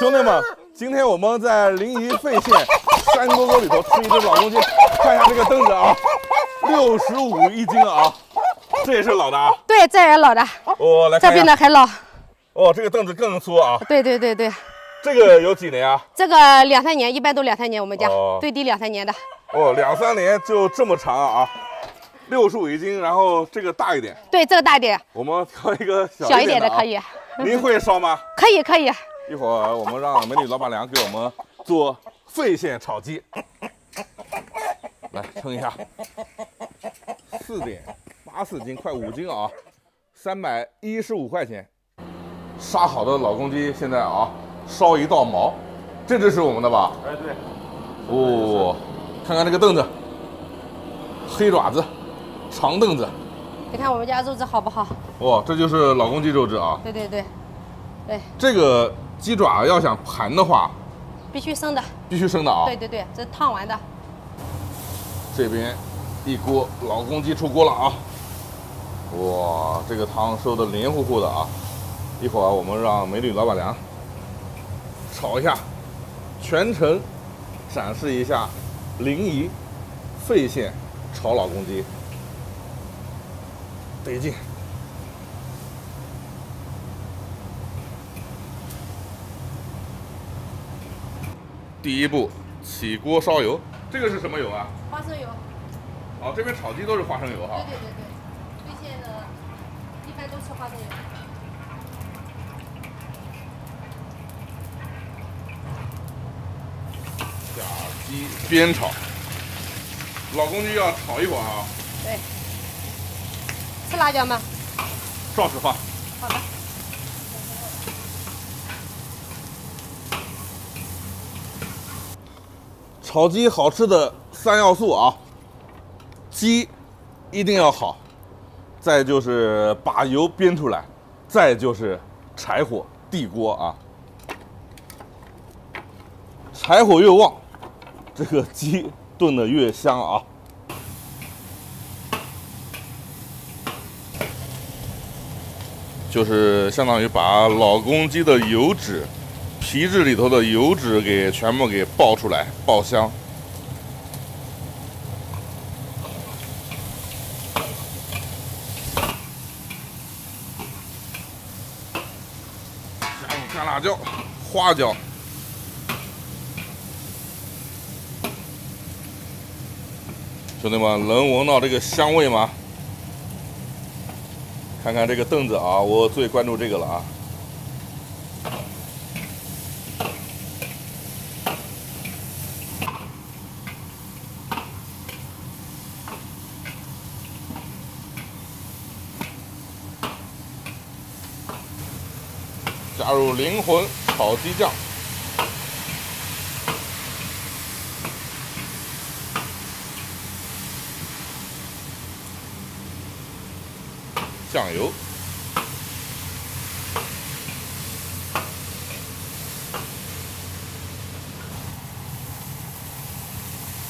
兄弟们，今天我们在临沂费县山沟沟里头吃一只老公鸡，看一下这个凳子啊，六十五一斤啊，这也是老的啊。对，这也是老的，我来这边的还老。哦，这个凳子更粗啊，对对对对，这个有几年啊？这个两三年，一般都两三年，我们家哦最低两三年的。哦，两三年就这么长啊啊，六十五一斤，然后这个大一点，对，这个大一点，我们挑一个小小一一点的啊点的可。以，您会烧吗？可以可以。一会儿我们让美女老板娘给我们做费县炒鸡，来称一下，四点八四斤，快五斤啊，三百一十五块钱。杀好的老公鸡现在啊，烧一道毛，这只是我们的吧？哎，对，哦，看看这个凳子，黑爪子，长凳子，你看我们家肉质好不好？哇，这就是老公鸡肉质啊。对对对，对，这个鸡爪要想盘的话，必须生的。必须生的啊。对对对，这烫完的。这边一锅老公鸡出锅了啊！哇，这个汤收的黏糊糊的啊！一会儿我们让美女老板娘炒一下，全程展示一下临沂费县炒老公鸡，得劲。第一步，起锅烧油，这个是什么油啊？花生油。哦，这边炒鸡都是花生油哈。对对对对，推荐的，一般都吃花生油。下鸡煸炒，老公鸡要炒一会儿啊，对。吃辣椒吗？照实放。好的。炒鸡好吃的三要素啊，鸡一定要好，再就是把油煸出来，再就是柴火地锅啊，柴火越旺，这个鸡炖的越香啊。就是相当于把老公鸡的油脂皮质里头的油脂给全部给爆出来，爆香。加入干辣椒、花椒，兄弟们能闻到这个香味吗？看看这个凳子啊，我最关注这个了啊。加入灵魂炒鸡酱，酱油，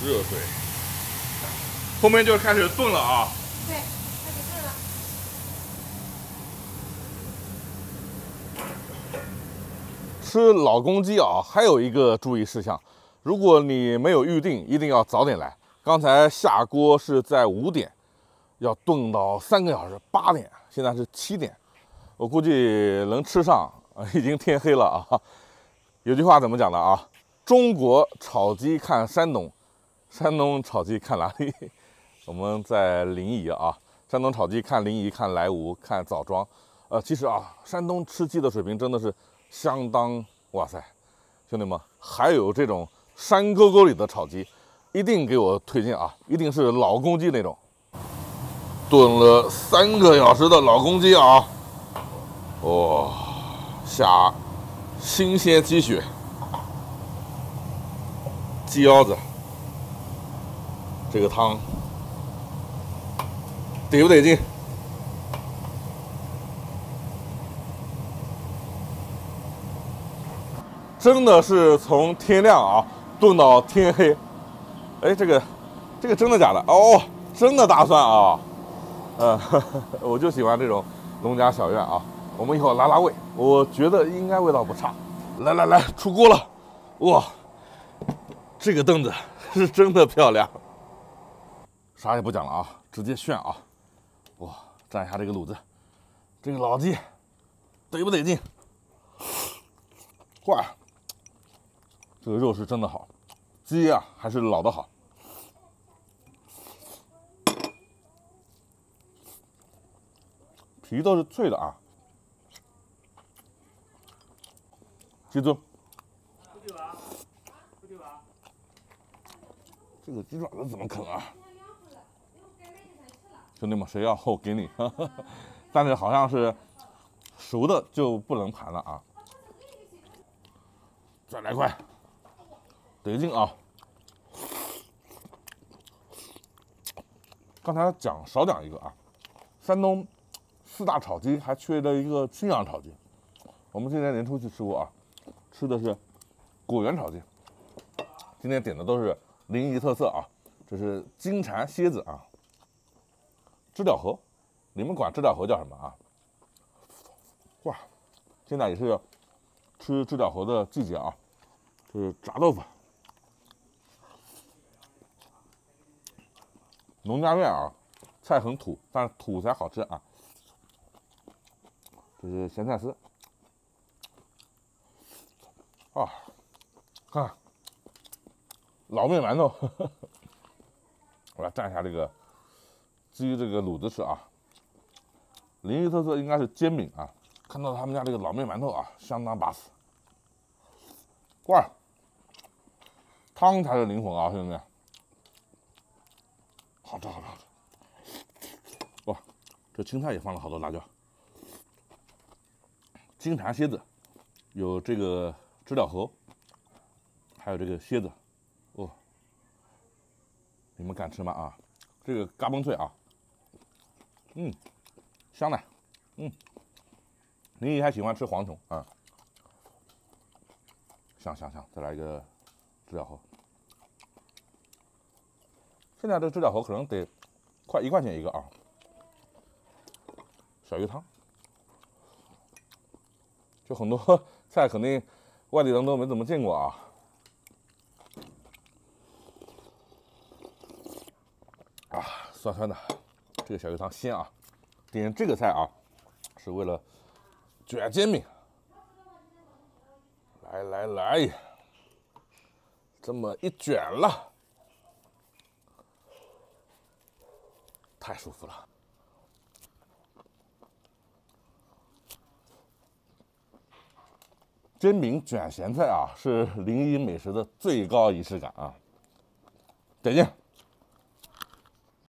热水，后面就开始炖了啊。对，开始炖了。吃老公鸡啊，还有一个注意事项，如果你没有预定，一定要早点来。刚才下锅是在五点，要炖到三个小时，八点，现在是七点，我估计能吃上，已经天黑了啊。有句话怎么讲的啊？中国炒鸡看山东，山东炒鸡看哪里？我们在临沂啊，山东炒鸡看临沂，看莱芜，看枣庄。呃，其实啊，山东吃鸡的水平真的是相当哇塞，兄弟们，还有这种山沟沟里的炒鸡，一定给我推荐啊，一定是老公鸡那种。炖了三个小时的老公鸡啊，哇、下新鲜鸡血、鸡腰子，这个汤得不得劲？真的是从天亮啊炖到天黑。哎，这个，这个真的假的？哦，真的大蒜啊！呃，我就喜欢这种农家小院啊。我们一会儿拉拉味，我觉得应该味道不差。来来来，出锅了！哇，这个凳子是真的漂亮。啥也不讲了啊，直接炫啊！哇，蘸一下这个卤子，这个老鸡得不得劲？哇，这个肉是真的好，鸡啊还是老的好。皮都是脆的啊，鸡胗，这个鸡爪子怎么啃啊？兄弟们，谁要我给你，但是好像是熟的就不能盘了啊。再来块，得劲啊！刚才讲少讲一个啊，山东。四大炒鸡还缺了一个青阳炒鸡，我们今年年初去吃过啊，吃的是果园炒鸡。今天点的都是临沂特色啊，这是金蝉蝎子啊，知了核，你们管知了核叫什么啊？哇，现在也是吃知了核的季节啊，这是炸豆腐，农家院啊，菜很土，但是土才好吃啊。这是咸菜丝啊，看老面馒头，我来蘸一下这个鸡这个卤子吃啊。临沂特色应该是煎饼啊，看到他们家这个老面馒头啊，相当巴适。哇，汤才是灵魂啊，兄弟们，好吃好吃好吃！哇，这青菜也放了好多辣椒。金蝉蝎子，有这个知了猴，还有这个蝎子，哦，你们敢吃吗？啊，这个嘎嘣脆啊，嗯，香的，嗯，林姨还喜欢吃蝗虫？啊，香香香，再来一个知了猴，现在这知了核可能得快一块钱一个啊，小鱼汤。就很多 菜肯定外地人都没怎么见过啊，啊，酸酸的，这个小鱼汤鲜啊，点这个菜啊，是为了卷煎饼，来来来，这么一卷了，太舒服了。煎饼卷咸菜啊，是临沂美食的最高仪式感啊！再见。